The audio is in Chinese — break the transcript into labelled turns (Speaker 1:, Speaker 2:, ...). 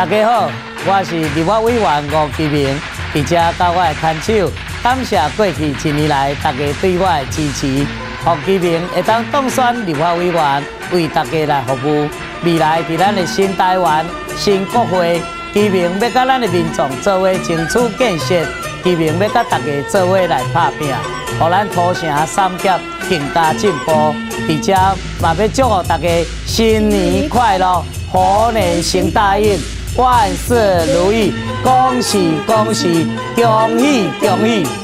Speaker 1: 大家好，我是立法委员吴其明，伫遮甲我的牵手，感谢过去一年来大家对我的支持。吴其明会当当选立法委员，为大家来服务。未来伫咱的新台湾、新国会，其明要甲咱的民众做伙争取建设，其明要甲大家做伙来拍拼，互咱土城三甲更加进步。伫遮嘛要祝福大家新年快乐，虎年行大运。万事如意，恭喜恭喜，恭喜恭喜！